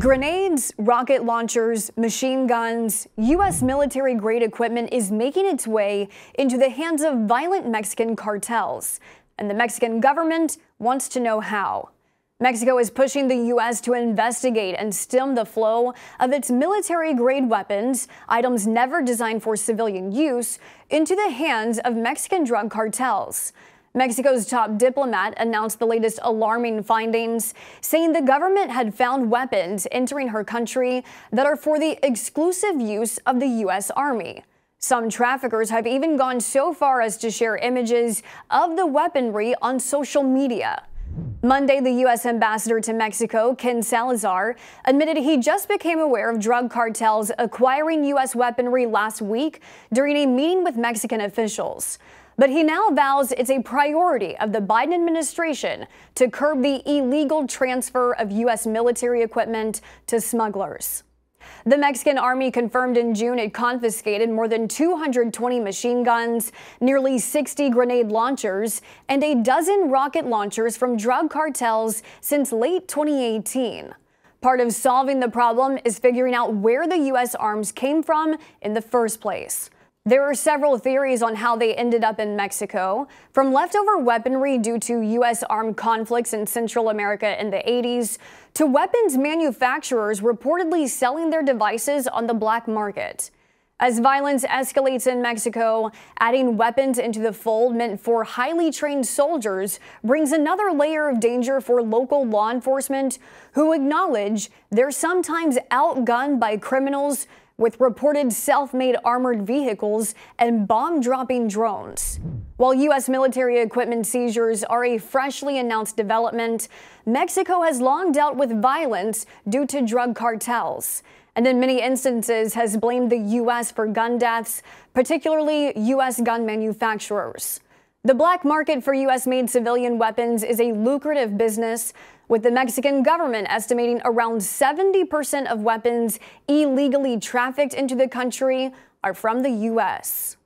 Grenades, rocket launchers, machine guns, U.S. military grade equipment is making its way into the hands of violent Mexican cartels, and the Mexican government wants to know how. Mexico is pushing the U.S. to investigate and stem the flow of its military grade weapons, items never designed for civilian use, into the hands of Mexican drug cartels. Mexico's top diplomat announced the latest alarming findings, saying the government had found weapons entering her country that are for the exclusive use of the U.S. Army. Some traffickers have even gone so far as to share images of the weaponry on social media. Monday, the U.S. ambassador to Mexico, Ken Salazar, admitted he just became aware of drug cartels acquiring U.S. weaponry last week during a meeting with Mexican officials. But he now vows it's a priority of the Biden administration to curb the illegal transfer of U.S. military equipment to smugglers. The Mexican army confirmed in June it confiscated more than 220 machine guns, nearly 60 grenade launchers, and a dozen rocket launchers from drug cartels since late 2018. Part of solving the problem is figuring out where the U.S. arms came from in the first place. There are several theories on how they ended up in Mexico, from leftover weaponry due to U.S. armed conflicts in Central America in the 80s, to weapons manufacturers reportedly selling their devices on the black market. As violence escalates in Mexico, adding weapons into the fold meant for highly trained soldiers brings another layer of danger for local law enforcement who acknowledge they're sometimes outgunned by criminals with reported self-made armored vehicles and bomb-dropping drones. While U.S. military equipment seizures are a freshly announced development, Mexico has long dealt with violence due to drug cartels and in many instances has blamed the U.S. for gun deaths, particularly U.S. gun manufacturers. The black market for U.S. made civilian weapons is a lucrative business, with the Mexican government estimating around 70% of weapons illegally trafficked into the country are from the U.S.